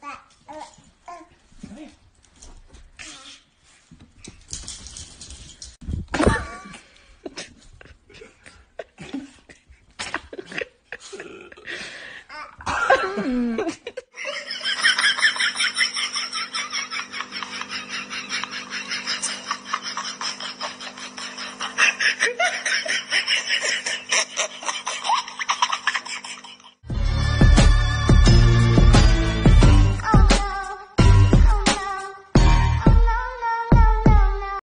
爸，呃呃。嗯。